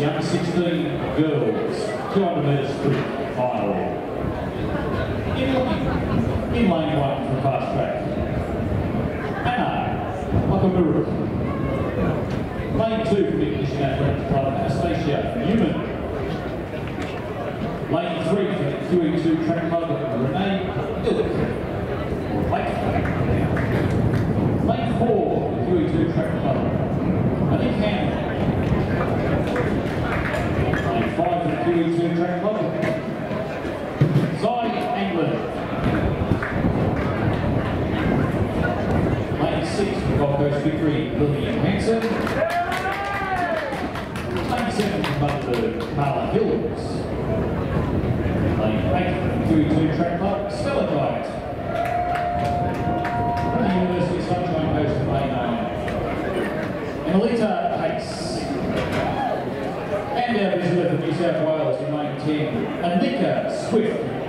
the under 16 girls 200 metres sprint final. In, in lane one for fast track, Anna Makamuru. Lane two for the Ignition Athletics Club, Anastasia Neumann. Lane three for the QE2 track club, Renee Ike. Lane, lane four for the QE2 track club, Monique Hanlon. Lane the QE2 track club, Txai Anglin. Lane six for Gold Coast Victory, Lillian Hanssen. Lane seven for Bundaberg, Khara Hills. Lane eight for QE2 track club, Stella Guyatt. University Sunshine Coast lane nine. And Alita Pace. From New South Wales in lane 10, Annika Swift.